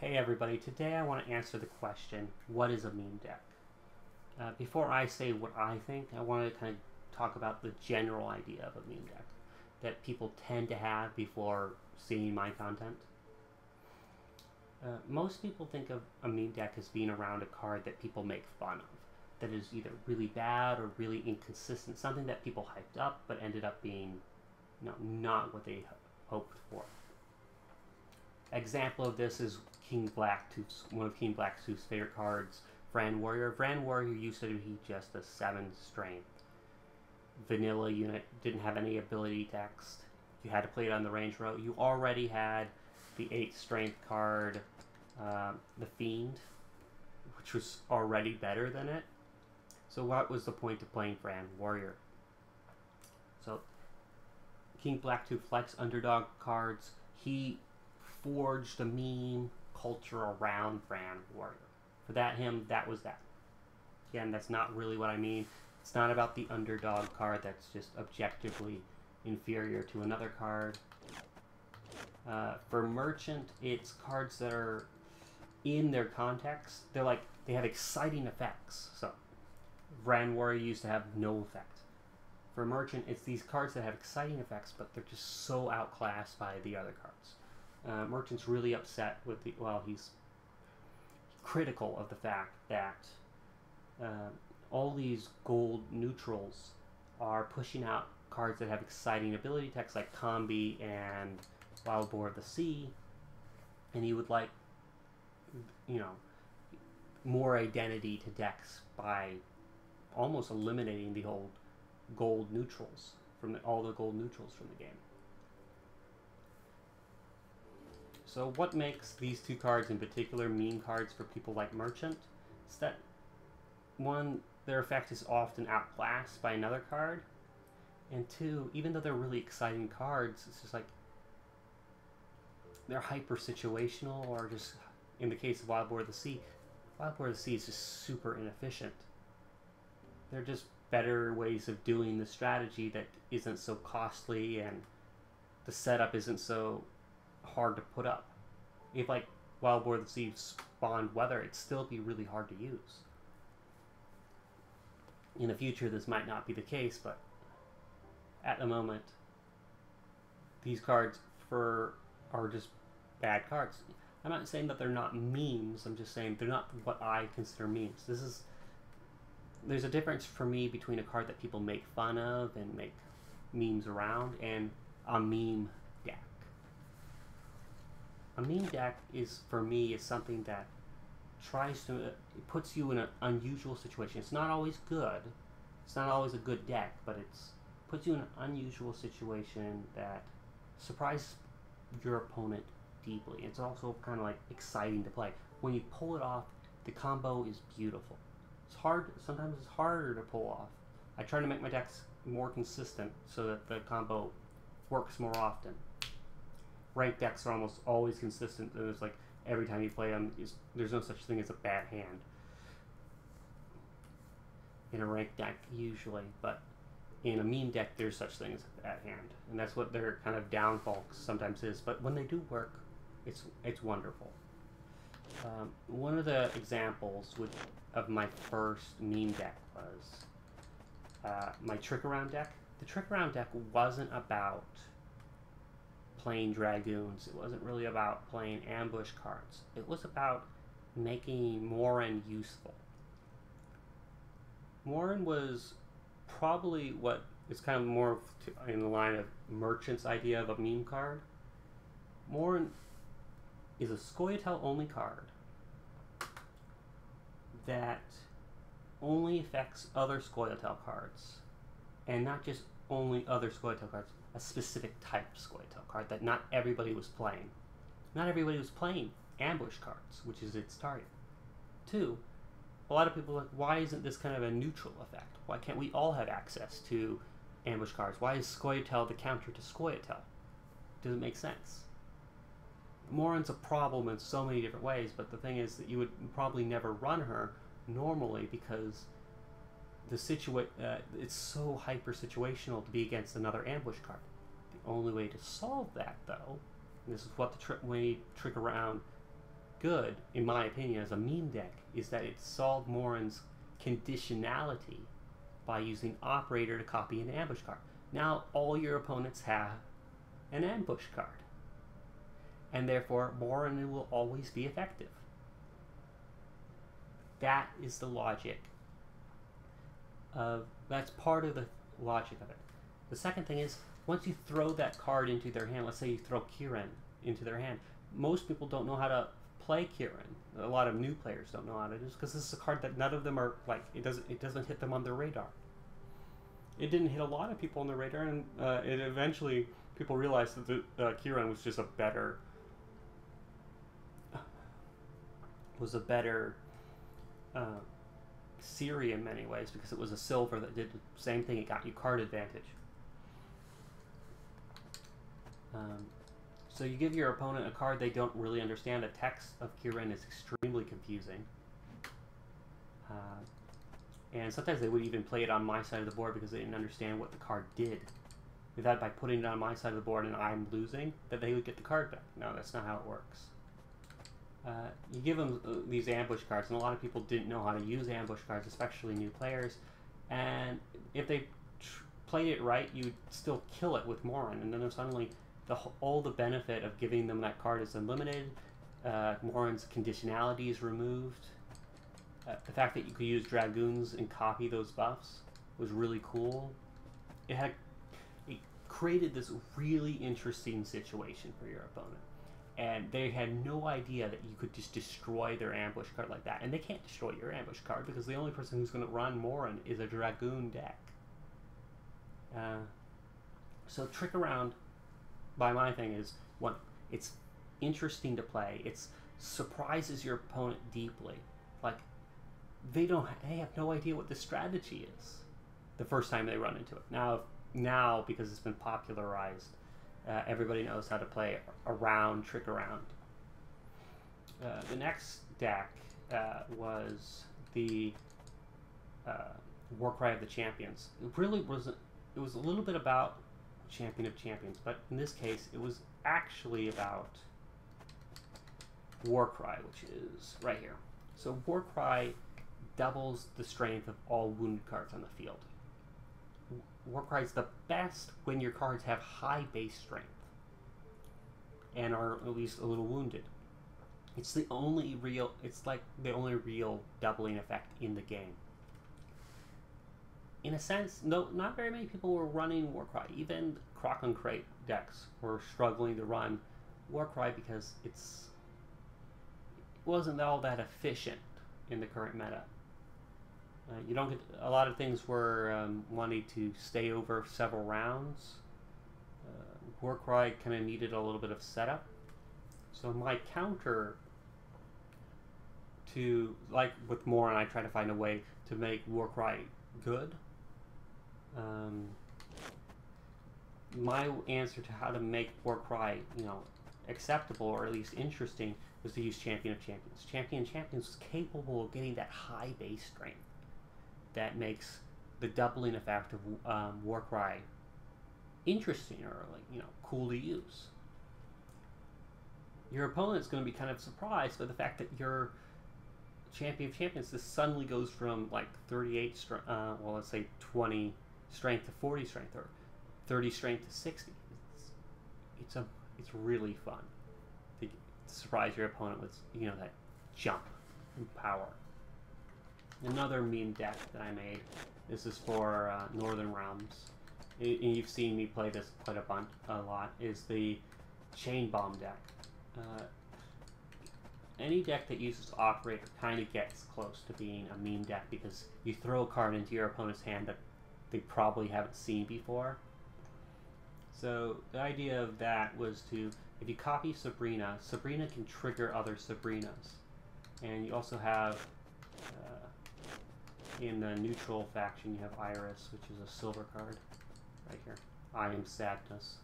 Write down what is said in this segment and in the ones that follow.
Hey everybody, today I want to answer the question, what is a meme deck? Uh, before I say what I think, I want to kind of talk about the general idea of a meme deck that people tend to have before seeing my content. Uh, most people think of a meme deck as being around a card that people make fun of, that is either really bad or really inconsistent, something that people hyped up but ended up being you know, not what they hoped for. Example of this is King Blacktooth's, one of King Blacktooth's favorite cards, Vraan Warrior. Vraan Warrior used to be just a 7 strength vanilla unit, didn't have any ability text. You had to play it on the range row. You already had the 8 strength card, uh, the Fiend, which was already better than it. So what was the point of playing Vraan Warrior? So King Blacktooth Flex underdog cards. He forged a meme culture around Vraan Warrior. For that him, that was that. Again, that's not really what I mean. It's not about the underdog card that's just objectively inferior to another card. Uh, for Merchant, it's cards that are in their context. They're like, they have exciting effects. So, Vraan Warrior used to have no effect. For Merchant, it's these cards that have exciting effects, but they're just so outclassed by the other cards. Uh, Merchant's really upset with the, well, he's critical of the fact that uh, all these gold neutrals are pushing out cards that have exciting ability text like Kambi and Wild Boar of the Sea, and he would like, you know, more identity to decks by almost eliminating the old gold neutrals from the, all the gold neutrals from the game. So what makes these two cards in particular meme cards for people like Merchant is that one, their effect is often outclassed by another card, and two, even though they're really exciting cards, it's just like they're hyper situational, or just in the case of Wild Boar of the Sea, Wild Boar of the Sea is just super inefficient. They're just better ways of doing the strategy that isn't so costly and the setup isn't so hard to put up. If like Wild Boar of the Sea spawned weather, it'd still be really hard to use in the future this might not be the case, but at the moment these cards for are just bad cards. I'm not saying that they're not memes, I'm just saying they're not what I consider memes. This is there's a difference for me between a card that people make fun of and make memes around and a meme. A meme deck is for me is something that tries to it puts you in an unusual situation. It's not always good. It's not always a good deck, but it's puts you in an unusual situation that surprises your opponent deeply. It's also kind of like exciting to play. When you pull it off, the combo is beautiful. It's hard. Sometimes it's harder to pull off. I try to make my decks more consistent so that the combo works more often. Ranked decks are almost always consistent. And it's like every time you play them, there's no such thing as a bad hand in a ranked deck usually, but in a meme deck, there's such things a bad hand, and that's what their kind of downfall sometimes is. But when they do work, it's it's wonderful. Um, one of the examples with, of my first meme deck was uh, my Trick Around deck. The Trick Around deck wasn't about playing dragoons. It wasn't really about playing ambush cards. It was about making Morenn useful. Morenn was probably what is kind of more in the line of Merchant's idea of a meme card. Morenn is a Scoia'tael only card that only affects other Scoia'tael cards, and not just only other Scoia'tael cards, a specific type of Scoia'tael card that not everybody was playing. Not everybody was playing ambush cards, which is its target. Two, a lot of people are like, why isn't this kind of a neutral effect? Why can't we all have access to ambush cards? Why is Scoia'tael the counter to Scoia'tael? Doesn't make sense. Morenn's a problem in so many different ways, but the thing is that you would probably never run her normally because the situa- uh, it's so hyper situational to be against another ambush card. The only way to solve that, though, this is what the tri- way trick around good, in my opinion, as a meme deck is that it solved Morenn's conditionality by using operator to copy an ambush card. Now all your opponents have an ambush card. And therefore Morenn will always be effective. That is the logic of that's part of the logic of it. The second thing is once you throw that card into their hand, let's say you throw Ciaran into their hand, most people don't know how to play Ciaran. A lot of new players don't know how to do this because this is a card that none of them are like it doesn't it doesn't hit them on their radar. It didn't hit a lot of people on the radar, and uh, it eventually people realized that the uh, was just a better was a better uh, Ciri in many ways because it was a silver that did the same thing. It got you card advantage. Um, so you give your opponent a card they don't really understand. The text of Ciaran is extremely confusing. Uh, and sometimes they would even play it on my side of the board because they didn't understand what the card did. Thought by putting it on my side of the board and I'm losing, that they would get the card back. No, that's not how it works. Uh, you give them uh, these ambush cards, and a lot of people didn't know how to use ambush cards, especially new players. And if they played it right, you'd still kill it with Morenn, and then suddenly the all the benefit of giving them that card is unlimited. Uh, Morenn's conditionality is removed. Uh, the fact that you could use dragoons and copy those buffs was really cool. It had it created this really interesting situation for your opponent and they had no idea that you could just destroy their ambush card like that. And they can't destroy your ambush card because the only person who's going to run Morenn is a Dragoon deck. Uh, so Trick Around, by my thing, is one, it's interesting to play. It surprises your opponent deeply. Like, they don't, they have no idea what the strategy is the first time they run into it. Now, now because it's been popularized uh, everybody knows how to play around trick around. Uh, the next deck uh, was the uh, Warcry of the Champions. It really wasn't. It was a little bit about Champion of Champions, but in this case, it was actually about Warcry, which is right here. So Warcry doubles the strength of all wounded cards on the field. Warcry is the best when your cards have high base strength and are at least a little wounded. It's the only real, it's like the only real doubling effect in the game. In a sense, no, not very many people were running Warcry. Even Crach an Craite decks were struggling to run Warcry because it's it wasn't all that efficient in the current meta. Uh, you don't get a lot of things were um, wanting to stay over several rounds. Uh, Warcry kind of needed a little bit of setup. So my counter to like with Morenn, I try to find a way to make Warcry good. Um, my answer to how to make Warcry, you know, acceptable or at least interesting was to use Champion of Champions. Champion of Champions was capable of getting that high base strength that makes the doubling effect of um, Warcry interesting or like you know cool to use. Your opponent's going to be kind of surprised by the fact that your champion of champions this suddenly goes from like 38 strength, uh, well let's say 20 strength to 40 strength or 30 strength to 60. It's, it's a it's really fun to, surprise your opponent with you know that jump in power another meme deck that I made. This is for uh, Northern Realms. And you've seen me play this quite a bunch, a lot. Is the Chain Bomb deck. Uh, any deck that uses Operator kind of gets close to being a meme deck because you throw a card into your opponent's hand that they probably haven't seen before. So the idea of that was to, if you copy Sabrina, Sabrina can trigger other Sabrinas. And you also have in the neutral faction, you have Iris, which is a silver card. Right here. I am Sadness,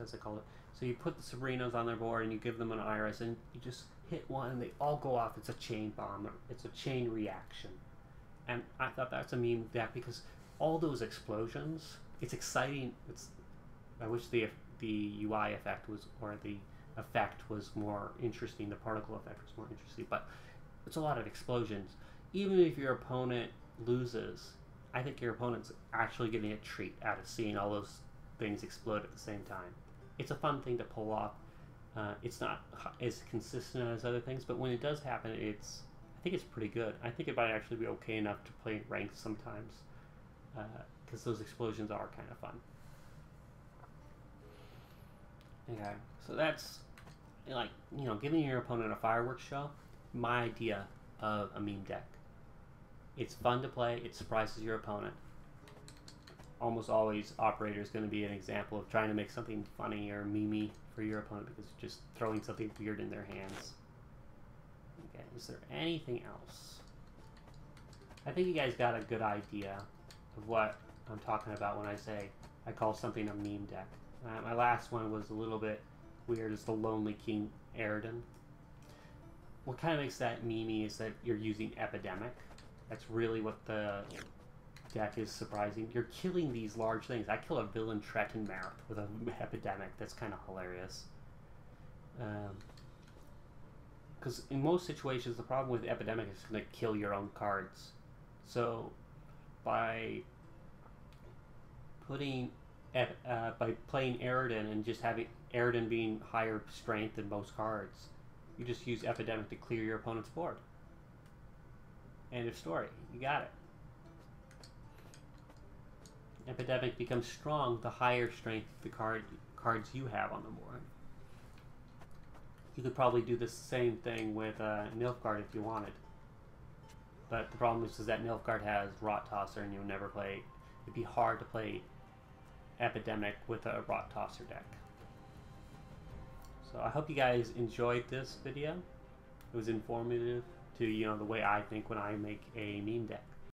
as I call it. So you put the Sabrinas on their board and you give them an Iris, and you just hit one and they all go off. It's a chain bomb. It's a chain reaction. And I thought that's a meme deck because all those explosions, it's exciting. It's I wish the the UI effect was, or the effect was more interesting. The particle effect was more interesting, but it's a lot of explosions. Even if your opponent loses, I think your opponent's actually getting a treat out of seeing all those things explode at the same time. It's a fun thing to pull off. Uh, it's not as consistent as other things, but when it does happen, it's I think it's pretty good. I think it might actually be okay enough to play ranked sometimes because uh, those explosions are kind of fun. Okay, so that's like you know giving your opponent a fireworks show. My idea of a meme deck. It's fun to play. It surprises your opponent. Almost always, operator is going to be an example of trying to make something funny or memey for your opponent because you're just throwing something weird in their hands. Okay, is there anything else? I think you guys got a good idea of what I'm talking about when I say I call something a meme deck. Uh, my last one was a little bit weird. It's the Lonely King Aroden. What kind of makes that memey is that you're using Epidemic. That's really what the deck is surprising. You're killing these large things. I kill a Villentretenmerth with an Epidemic. That's kind of hilarious. Because um, in most situations, the problem with Epidemic is going to kill your own cards. So by putting uh, by playing Aroden and just having Aroden being higher strength than most cards, you just use Epidemic to clear your opponent's board. End of story. You got it. Epidemic becomes strong the higher strength the card cards you have on the board. You could probably do the same thing with uh, Nilfgaard if you wanted. But the problem is, is that Nilfgaard has Rot Tosser and you'll never play... It'd be hard to play Epidemic with a Rot Tosser deck. So I hope you guys enjoyed this video. It was informative to, you know, the way I think when I make a meme deck.